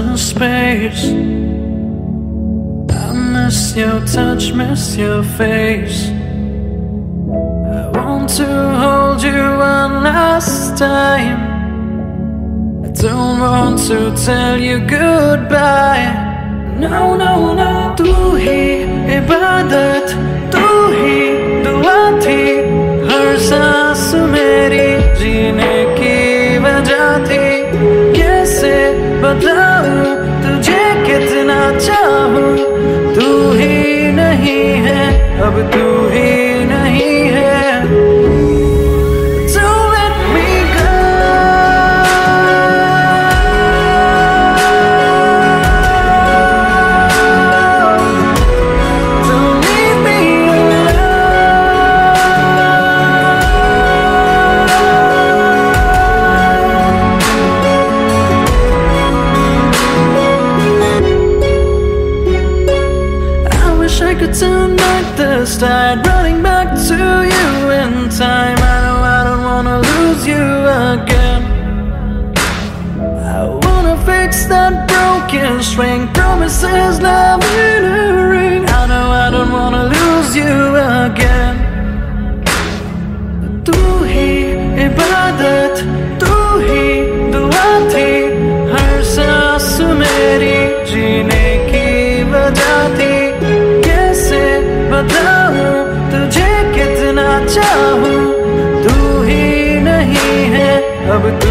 in space. I miss your touch, miss your face. I want to hold you one last time. I don't want to tell you goodbye. No, no, no. तू ही इबादत, तू ही दुआ थी. हर सांस मेरी जीने की वजह थी. कैसे बताऊं night this tide Running back to you in time. I know I don't wanna lose you again. I wanna fix that broken string. Promises now in a ring. I know I don't wanna lose you again. Tu hi ibadet, tu hi duati बताऊँ तुझे कितना चाहूँ? तू ही नहीं है, अब तू